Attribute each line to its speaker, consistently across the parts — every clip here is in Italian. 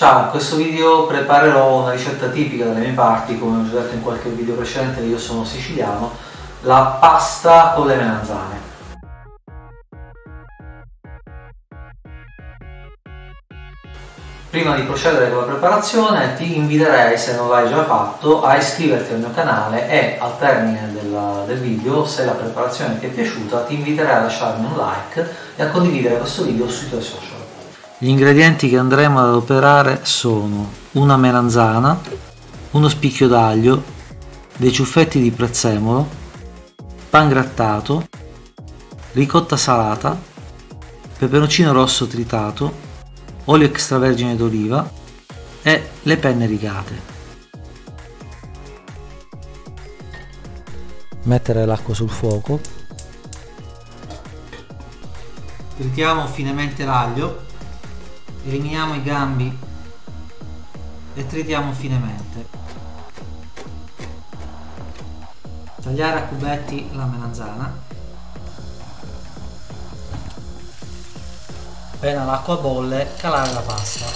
Speaker 1: Ciao, in questo video preparerò una ricetta tipica dalle mie parti, come ho già detto in qualche video precedente, io sono siciliano, la pasta con le melanzane. Prima di procedere con la preparazione ti inviterei, se non l'hai già fatto, a iscriverti al mio canale e al termine del, del video, se la preparazione ti è piaciuta, ti inviterei a lasciarmi un like e a condividere questo video sui tuoi social. Gli ingredienti che andremo ad adoperare sono una melanzana, uno spicchio d'aglio, dei ciuffetti di prezzemolo, pan grattato, ricotta salata, peperoncino rosso tritato, olio extravergine d'oliva e le penne rigate. Mettere l'acqua sul fuoco. Tritiamo finemente l'aglio eliminiamo i gambi e tritiamo finemente. Tagliare a cubetti la melanzana. Appena l'acqua bolle calare la pasta.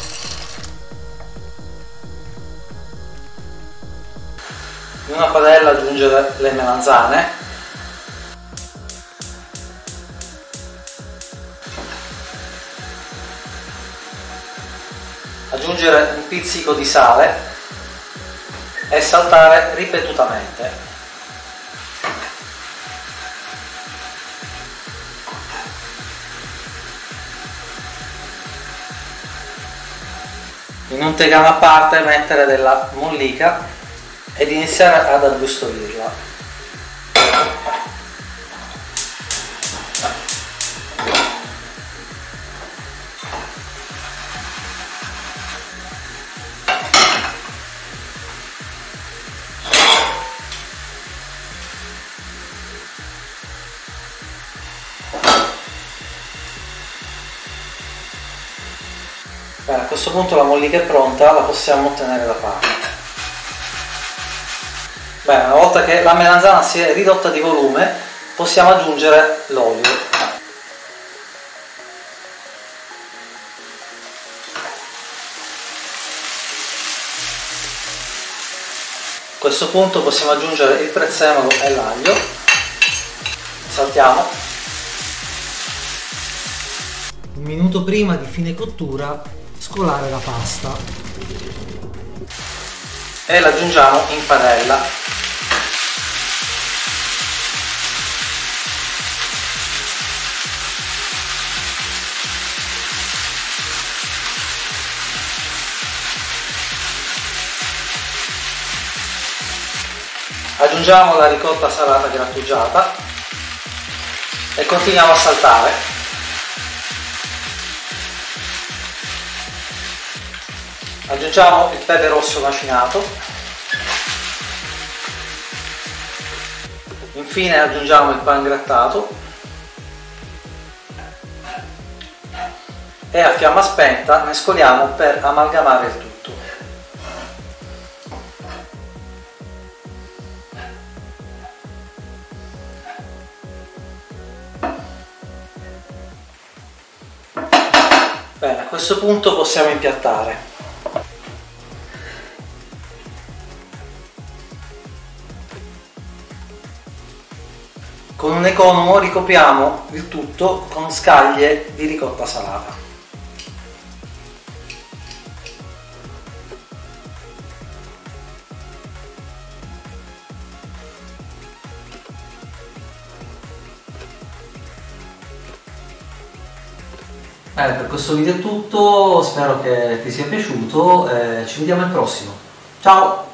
Speaker 1: In una padella aggiungere le melanzane aggiungere un pizzico di sale e saltare ripetutamente. In un tegame a parte mettere della mollica ed iniziare ad abbrustorirla. Bene, a questo punto la mollica è pronta, la possiamo ottenere da parte. Bene, una volta che la melanzana si è ridotta di volume, possiamo aggiungere l'olio. A questo punto possiamo aggiungere il prezzemolo e l'aglio. Saltiamo. Un minuto prima di fine cottura scolare la pasta. E la aggiungiamo in padella. Aggiungiamo la ricotta salata grattugiata e continuiamo a saltare aggiungiamo il pepe rosso macinato. Infine aggiungiamo il pan grattato. E a fiamma spenta mescoliamo per amalgamare il tutto. Bene, a questo punto possiamo impiattare. Con un economo ricopriamo il tutto con scaglie di ricotta salata. Bene, per questo video è tutto, spero che ti sia piaciuto, eh, ci vediamo al prossimo. Ciao!